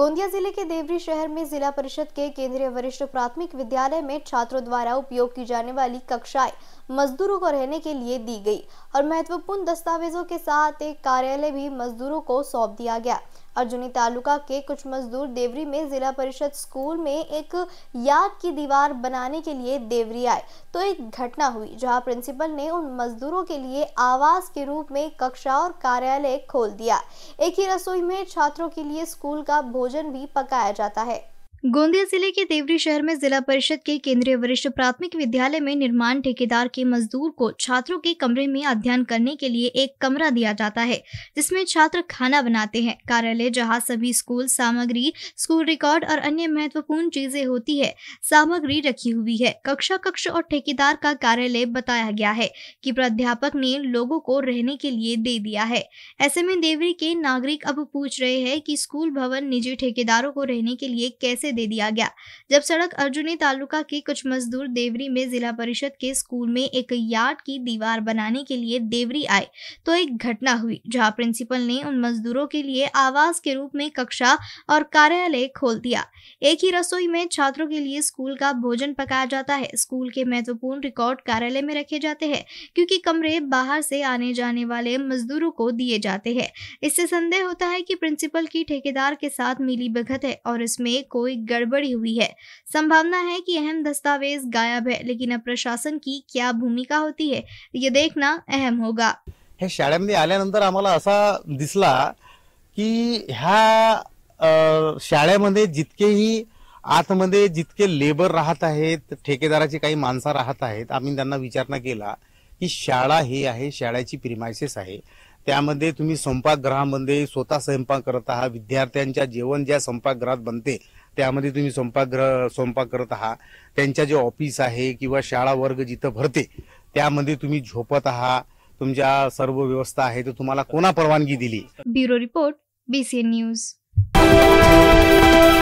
गोंदिया ज़िले के देवरी शहर में जिला परिषद के केंद्रीय वरिष्ठ प्राथमिक विद्यालय में छात्रों द्वारा उपयोग की जाने वाली कक्षाएँ मजदूरों को रहने के लिए दी गई और महत्वपूर्ण दस्तावेजों के साथ एक कार्यालय भी मजदूरों को सौंप दिया गया। अर्जुनी तालुका के कुछ मजदूर देवरी में जिला परिषद स्कूल में एक याद की दीवार बनाने के लिए देवरी आए। तो एक घटना हुई, जहाँ प्रिंसिपल ने उन मजदूरों के लिए आवास के रूप में कक्षा और कार्यालय खोल दिया। एक ही रसोई में छात्रों के लिए स्कूल का भोजन भी पकाया जाता है। गोंदिया ज़िले के देवरी शहर में जिला परिषद के केंद्रीय वरिष्ठ प्राथमिक विद्यालय में निर्माण ठेकेदार के मजदूर को छात्रों के कमरे में अध्ययन करने के लिए एक कमरा दिया जाता है, जिसमें छात्र खाना बनाते हैं। कार्यालय जहाँ सभी स्कूल सामग्री, स्कूल रिकॉर्ड और अन्य महत्वपूर्ण चीज़ें होती है, सामग्री रखी हुई है। कक्षा कक्ष और ठेकेदार का कार्यालय बताया गया है की प्राध्यापक ने लोगों को रहने के लिए दे दिया है। ऐसे में देवरी के नागरिक अब पूछ रहे हैं कि स्कूल भवन निजी ठेकेदारों को रहने के लिए कैसे से दे दिया गया। जब सड़क अर्जुनी तालुका के कुछ मजदूर देवरी में जिला परिषद के स्कूल में एक यार्ड की दीवार बनाने के लिए देवरी आए तो एक घटना हुई, जहाँ प्रिंसिपल ने उन मजदूरों के लिए आवास के रूप में कक्षा और कार्यालय खोल दिया। एक ही रसोई में छात्रों के लिए स्कूल का भोजन पकाया जाता है। स्कूल के महत्वपूर्ण रिकॉर्ड कार्यालय में रखे जाते हैं, क्योंकि कमरे बाहर से आने जाने वाले मजदूरों को दिए जाते हैं। इससे संदेह होता है कि प्रिंसिपल की ठेकेदार के साथ मिली भगत है और इसमें कोई गड़बड़ी हुई है। संभावना है कि अहम दस्तावेज़ गायब है, लेकिन अब प्रशासन की क्या भूमिका होती है, ये देखना अहम होगा। हे, शाळेमध्ये आल्यानंतर आम्हाला असा दिसला की ह्या शाळेमध्ये जितकेही जितके लेबर राहत आहेत, ठेकेदाराची काही माणसं राहत आहेत, आम्ही त्यांना विचारणा केला की शाळा ही आहे, शाळेची प्रिमायसेस त्यामध्ये तुम्ही स्वयंपाकगृहामध्ये स्वतः स्वयंपाक करत आहात, विद्यार्थ्यांच्या जेवण ज्या स्वयंपाकगृहात बनते त्यामध्ये तुम्ही स्वयंपाकगृह स्वयंपाक करत आहात. त्यांच्या जे ऑफिस आहे किंवा शाळा वर्ग जिथं भरते त्यामध्ये तुम्ही झोपत आहात. तुमच्या सर्व व्यवस्था आहे तर तुम्हाला कोणा परवानगी दिली? Bureau report BCN news